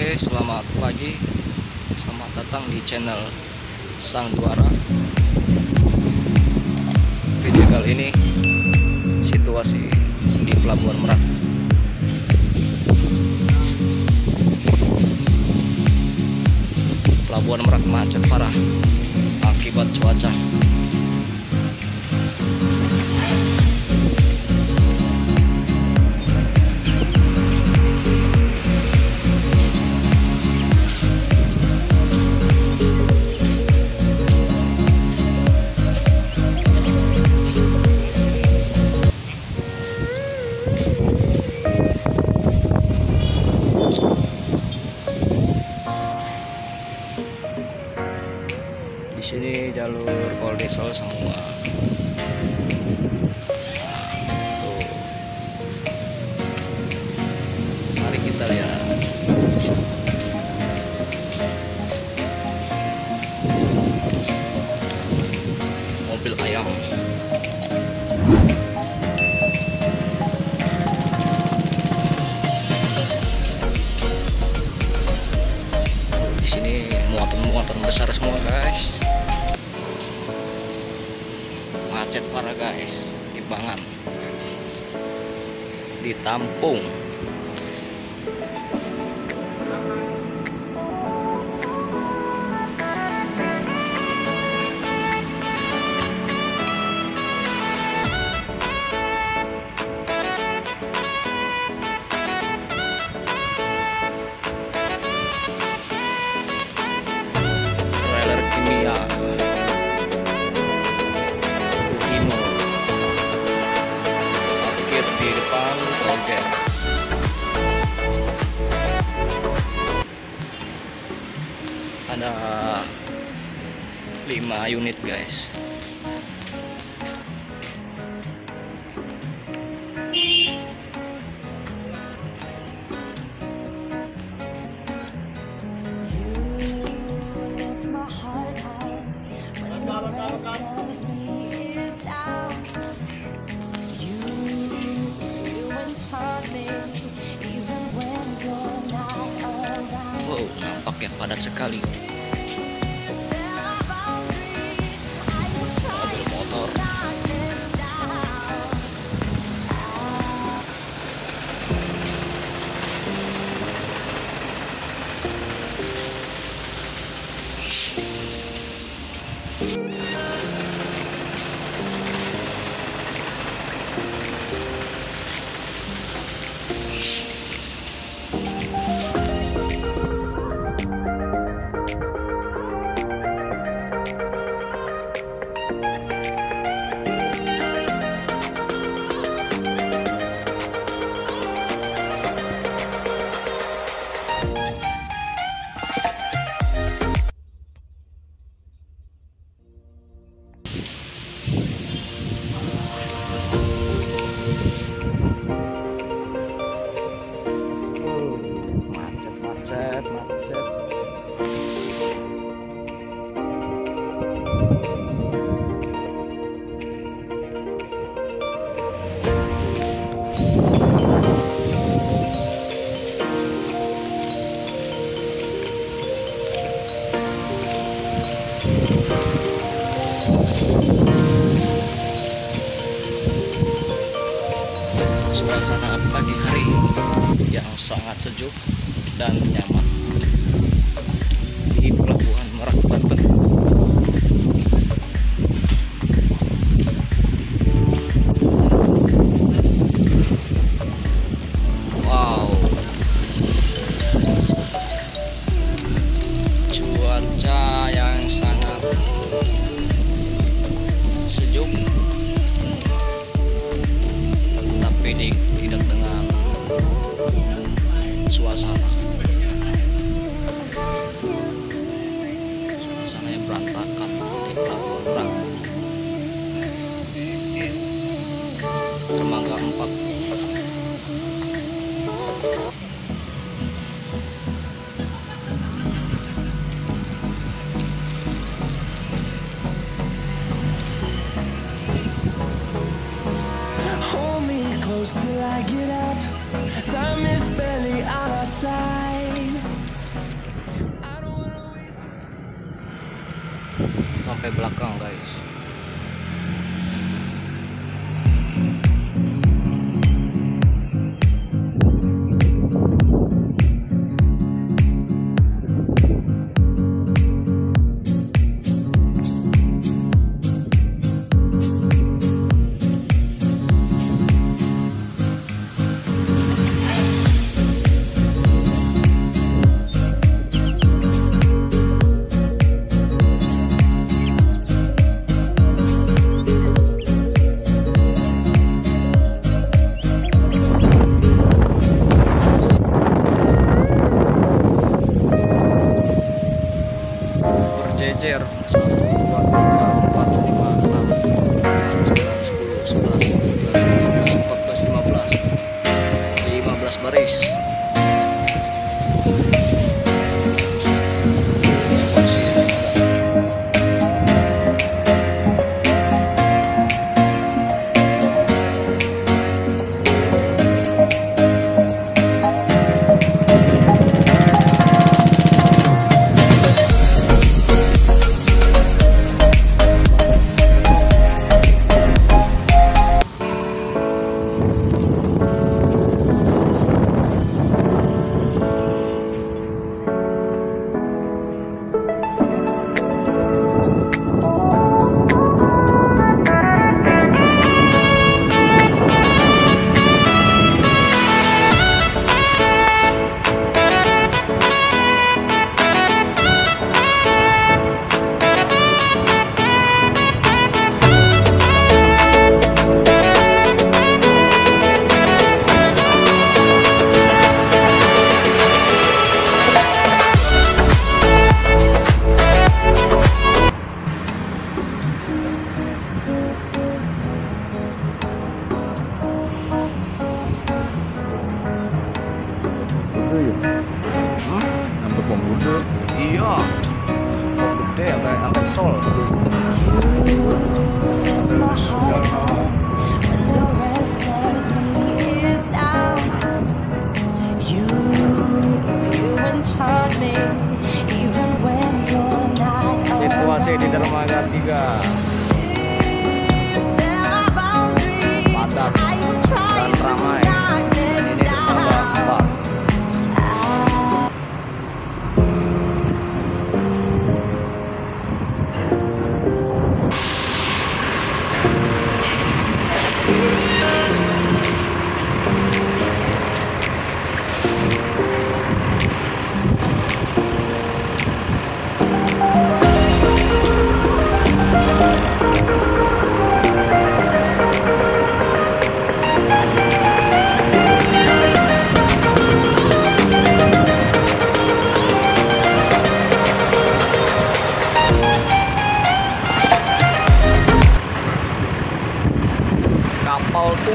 Oke, selamat pagi. Selamat datang di channel Sang Juara. Video kali ini situasi di Pelabuhan Merak. Pelabuhan Merak macet parah akibat cuaca. Di sini jalur kol diesel semua. Tuh. Mari kita lihat. Mobil ayam. Guys di Bangan. Ditampung. 5 unit guys Wow, nampaknya padat sekali. Suasana pagi hari yang sangat sejuk dan nyaman. Di Pelabuhan suasana. Suasananya berantakan di Pelabuhan Merak Dermaga 4 Hold me close till I get up. Time is barely on our side. Sampai belakang guys. bom gede iya. Bom gede yang kayak angkat tol situasi di dermaga agar tiga. Paul 土。